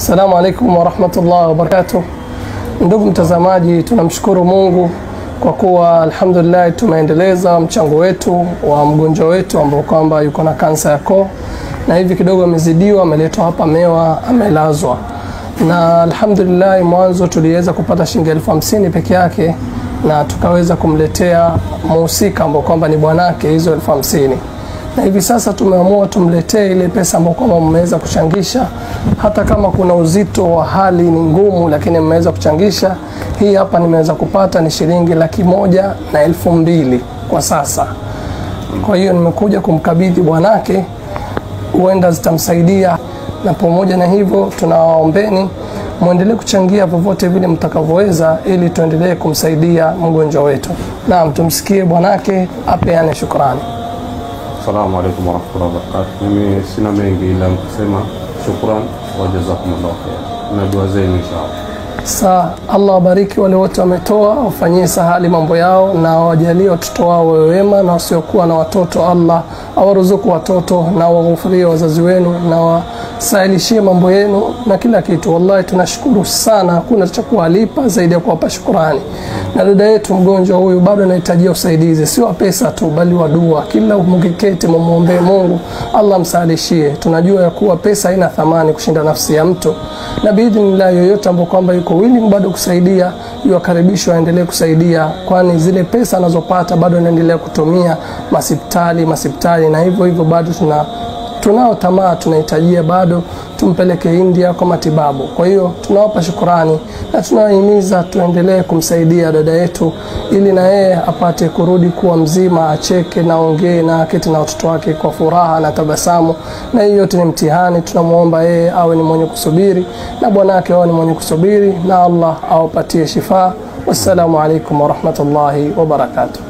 Assalamu alaikum warahmatullahi wabarakatuh. Ndugu mtazamaji, tunamshukuru Mungu kwa kuwa alhamdulillah tumeendeleza mchango wetu wa mgonjwa wetu ambao kwamba yuko na kansa ya koo na hivi kidogo amezidiwa, ameletwa hapa Mewa, amelazwa na alhamdulillah, mwanzo tuliweza kupata shilingi elfu hamsini peke yake na tukaweza kumletea muhusika ambao kwamba ni bwanake hizo elfu hamsini na hivi sasa tumeamua tumletee ile pesa ambayo kwamba mmeweza kuchangisha, hata kama kuna uzito wa hali ni ngumu, lakini mmeweza kuchangisha. Hii hapa nimeweza kupata ni shilingi laki moja na elfu mbili kwa sasa. Kwa hiyo nimekuja kumkabidhi bwanake, huenda zitamsaidia, na pamoja na hivyo tunawaombeni mwendelee kuchangia vyovyote vile mtakavyoweza, ili tuendelee kumsaidia mgonjwa wetu. Naam, tumsikie bwanake apeane shukrani. Assalamu alaikum warahmatullahi wabarakatuh. Mimi sina mengi ila kusema shukran wa jazakumullahu khair na dua zenu inshallah. Sa Allah wabariki wale wote wametoa, wafanyie sahali mambo yao na wajalie watoto wao wawe wema, na wasiokuwa na watoto Allah awaruzuku watoto na waghufurie wazazi wenu na wasahilishie mambo yenu na kila kitu. Wallahi tunashukuru sana, hakuna cha kuwalipa zaidi ya kuwapa shukurani. Na dada yetu mgonjwa huyu bado anahitajia usaidizi, sio wa pesa tu, bali wa dua. Kila mkiketi mumwombee Mungu Allah msahilishie. Tunajua ya kuwa pesa haina thamani kushinda nafsi ya mtu, na biidhnillah yoyote ambao kwamba yuko willing bado kusaidia, yuwakaribishwa aendelee kusaidia, kwani zile pesa anazopata bado anaendelea kutumia masipitali masipitali, na hivyo hivyo bado tuna tunao tamaa, tunahitajia bado tumpeleke India kwa matibabu. Kwa hiyo tunawapa shukurani na tunawahimiza tuendelee kumsaidia dada yetu, ili na yeye apate kurudi kuwa mzima, acheke na ongee na aketi na watoto wake kwa furaha na tabasamu. Na hiyo yote ni mtihani, tunamwomba yeye awe ni mwenye kusubiri na bwanake awe ni mwenye kusubiri, na Allah awapatie shifaa. Wassalamu alaikum warahmatullahi wabarakatuh.